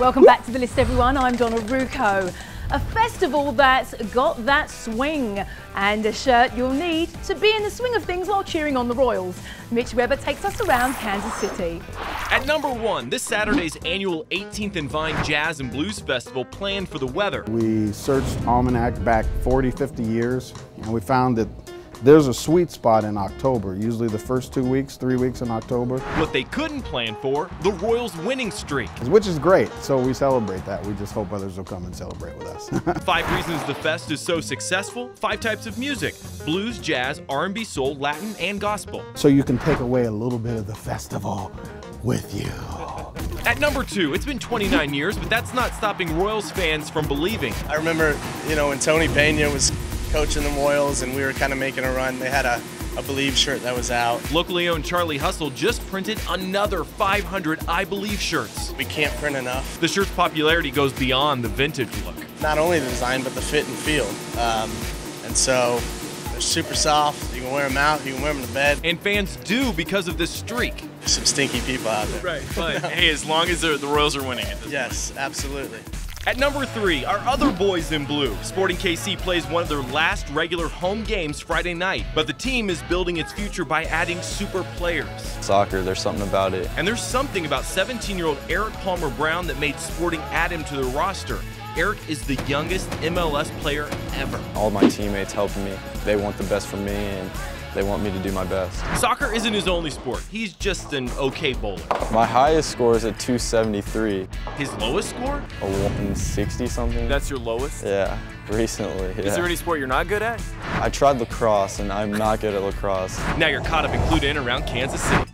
Welcome back to the list, everyone. I'm Donna Rucco. A festival that's got that swing and a shirt you'll need to be in the swing of things while cheering on the Royals. Mitch Weber takes us around Kansas City. At number one, this Saturday's annual 18th and Vine Jazz and Blues Festival planned for the weather. We searched Almanac back 40, 50 years, and we found that there's a sweet spot in October, usually the first two weeks, three weeks in October. What they couldn't plan for, the Royals' winning streak. Which is great, so we celebrate that. We just hope others will come and celebrate with us. five reasons the fest is so successful, five types of music, blues, jazz, R&B, soul, Latin, and gospel. So you can take away a little bit of the festival with you. At number two, it's been 29 years, but that's not stopping Royals fans from believing. I remember, you know, when Tony Pena was coaching the Royals and we were kind of making a run. They had a, a Believe shirt that was out. Locally owned Charlie Hustle just printed another 500 I Believe shirts. We can't print enough. The shirt's popularity goes beyond the vintage look. Not only the design, but the fit and feel. Um, and so they're super soft. You can wear them out. You can wear them to bed. And fans do because of this streak. There's some stinky people out there. Right, but hey, as long as the Royals are winning it. Yes, absolutely. At number three, our other boys in blue. Sporting KC plays one of their last regular home games Friday night, but the team is building its future by adding super players. Soccer, there's something about it. And there's something about 17 year old Eric Palmer Brown that made Sporting add him to their roster. Eric is the youngest MLS player ever. All my teammates helping me. They want the best for me, and they want me to do my best. Soccer isn't his only sport. He's just an okay bowler. My highest score is a 273. His lowest score? A 160 something. That's your lowest? Yeah, recently. Yeah. Is there any sport you're not good at? I tried lacrosse, and I'm not good at lacrosse. Now you're caught up in clued in around Kansas City.